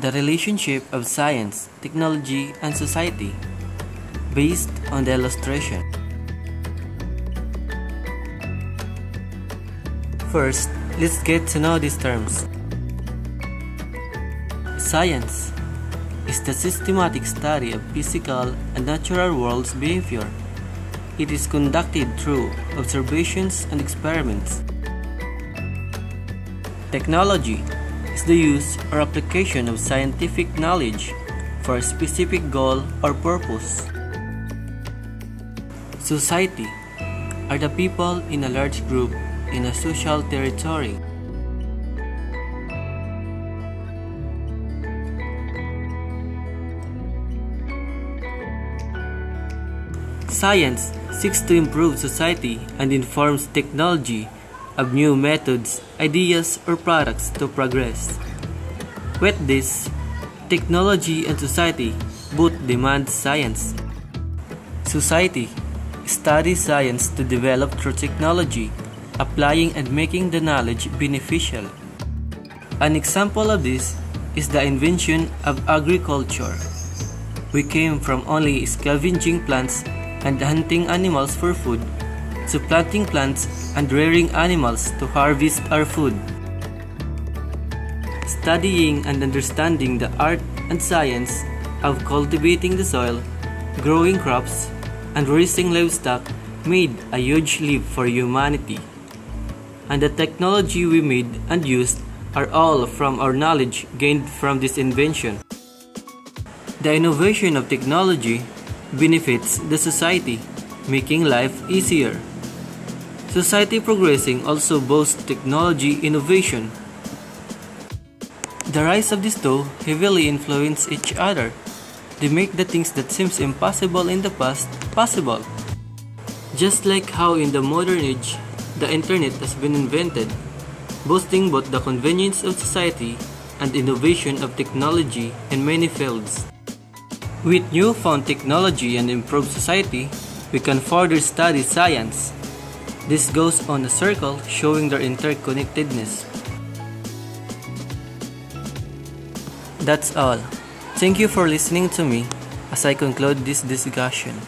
the relationship of science, technology, and society based on the illustration. First, let's get to know these terms. Science is the systematic study of physical and natural world's behavior. It is conducted through observations and experiments. Technology is the use or application of scientific knowledge for a specific goal or purpose. Society are the people in a large group in a social territory. Science seeks to improve society and informs technology of new methods, ideas, or products to progress. With this, technology and society both demand science. Society studies science to develop through technology, applying and making the knowledge beneficial. An example of this is the invention of agriculture. We came from only scavenging plants and hunting animals for food to planting plants and rearing animals to harvest our food. Studying and understanding the art and science of cultivating the soil, growing crops, and raising livestock made a huge leap for humanity. And the technology we made and used are all from our knowledge gained from this invention. The innovation of technology benefits the society, making life easier. Society progressing also boasts technology innovation. The rise of these two heavily influence each other. They make the things that seems impossible in the past possible. Just like how in the modern age, the internet has been invented, boasting both the convenience of society and innovation of technology in many fields. With newfound technology and improved society, we can further study science. This goes on a circle showing their interconnectedness. That's all. Thank you for listening to me as I conclude this discussion.